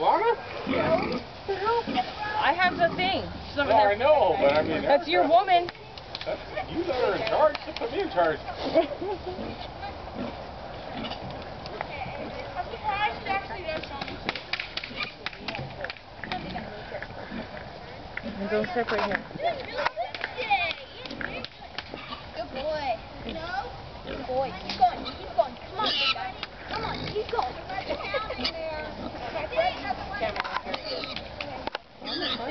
Alana? I have the thing. Some No, I know, but I mean... That's your woman. That's, you let her in charge. Just put me in charge. And don't step right here. Good boy. No? Good boy. Keep going. Keep going. Come on, big guy. Come on. Keep going.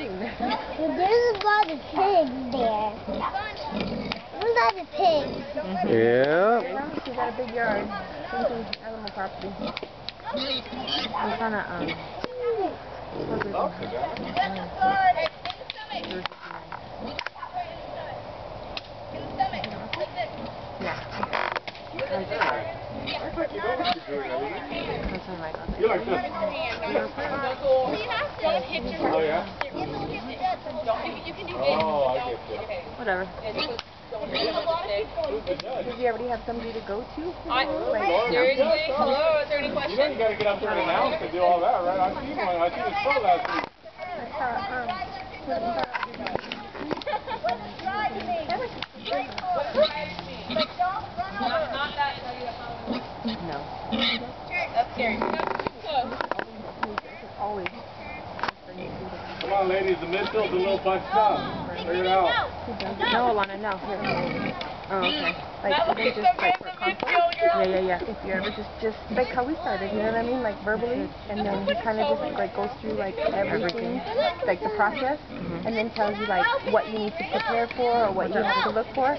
There's a lot of pigs there. There's a lot of pigs. Yeah. She got a big yard. Thinking animal property. I'm trying to, um... what's it called? Yeah. Act like you know what you're doing, Alina. That's what I You like this? Oh, yeah? Oh, I get you. Whatever. Who's the judge? Does he already have somebody to go to? I, Lord, seriously? Hello, is there any questions? You know questions? you gotta get up there and announce and do all that, right? I seen one. I seen his show last week. Not, not that, no, you have No. That's scary. Always. Come on, ladies. The midfield's a little bunched up. Figure it out. No, Alana, no. Here. Oh, okay. Like, That even just so like for in comfort. Yeah, yeah, yeah. If you ever just, just like how we started, you know what I mean? Like verbally, and then he kind of just like goes through like everything, like the process, mm-hmm. and then tells you like what you need to prepare for or what you have to look for.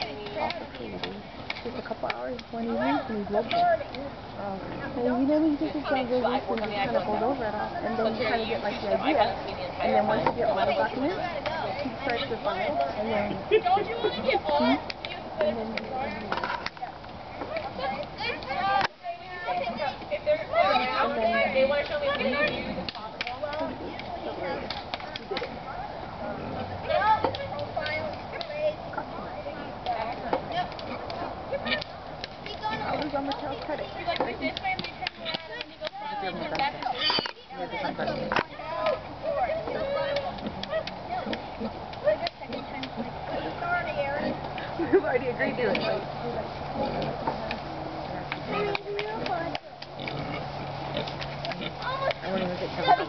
Just a couple hours when he leaves and he's local. Oh. And you know, you just don't go loose and just kind of goes over it all, and then you kind of get like the idea. And then once you get all the documents, he starts to follow, and then Don't you want to get old? and then If they're around, they want to show me as many views as possible. I was on the tail credit. She's like, this way, we turn around, and you go forward, and that's Yeah, different button. We've already agreed to it. Like, I won't even get covered.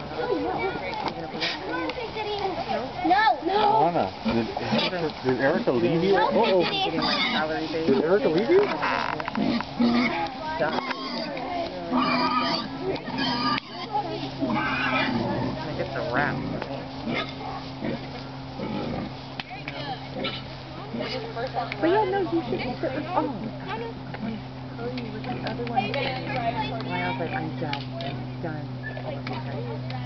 No, no. Alana, did, did Erica leave you? Uh-oh. Tiffany. Salary base. Did Erica leave you? But yeah, no, you should keep it with all. Cody the other one. I was like, I'm done. I'm done.